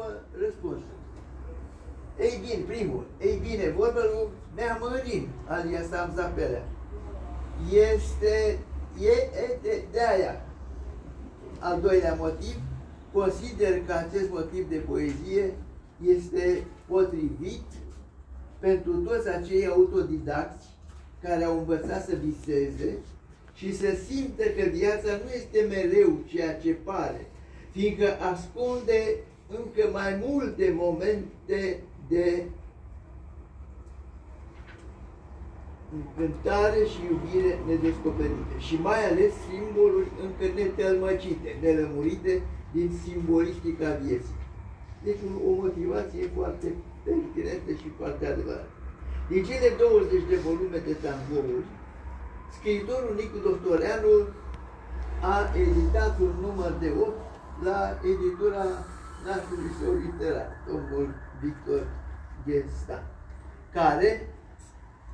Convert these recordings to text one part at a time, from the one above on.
două răspunsuri. Ei bine, primul, ei bine, vorba lui Neamărin, alias Sam Zapelea, este, e, e de, de aia. Al doilea motiv, consider că acest motiv de poezie este potrivit pentru toți acei autodidacți care au învățat să viseze și să simtă că viața nu este mereu ceea ce pare, fiindcă ascunde încă mai multe momente de încântare și iubire nedescoperite și mai ales simboluri încă netălmăcite, nelămurite din simbolistica vieții. Deci o motivație foarte pertinentă și foarte adevărată. Din cele 20 de volume de tangouri, scriitorul Nicu Doctoreanu a editat un număr de 8 la editura nașului său literar, domnul Victor Gestan, care,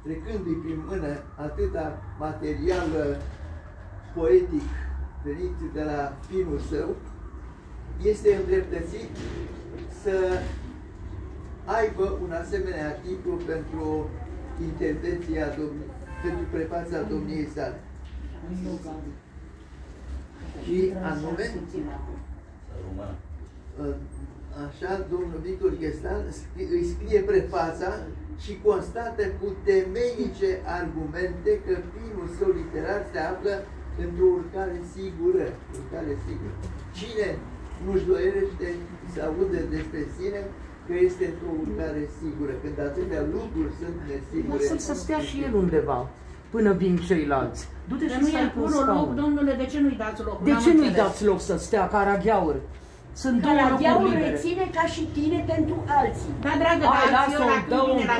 trecându-i prin mână atâta material poetic venit de la finul său, este îndreptățit să aibă un asemenea titlu pentru intervenția domnului, pentru prefața domniei sale. Și anume, așa, domnul Victor Gestan îi scrie prefața și constată cu temenice argumente că primul său literar se află într-o urcare sigură. Urcare sigură. Cine nu-și dorește să audă despre sine, că este într-o urcare sigură, când atâtea lucruri sunt nesigure. Lasă-l să stea și el undeva, până vin ceilalți. Du-te și nu e stai pe un acolo loc, scaun. domnule, de ce nu-i dați loc? De N-am ce nu-i înțeles. dați loc să stea caragheaur? Sunt două locuri Caragiaul libere. reține ca și tine pentru alții. Da, dragă, Hai, dați eu lasă-o, la dă cum vine un la